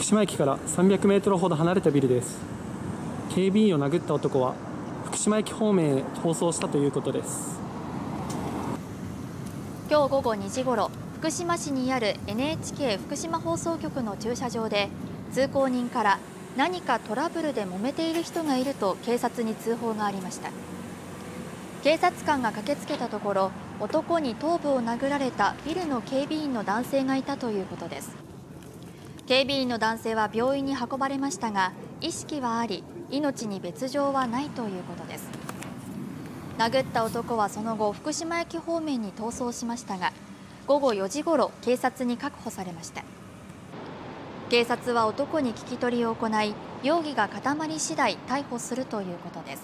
福島駅から300メートルほど離れたビルです。警備員を殴った男は福島駅方面へ逃走したということです。今日午後2時ごろ福島市にある NHK 福島放送局の駐車場で通行人から何かトラブルで揉めている人がいると警察に通報がありました。警察官が駆けつけたところ男に頭部を殴られたビルの警備員の男性がいたということです。警備員の男性は病院に運ばれましたが意識はあり命に別状はないということです。殴った男はその後福島駅方面に逃走しましたが午後4時ごろ警察に確保されました。警察は男に聞き取りを行い容疑が固まり次第逮捕するということです。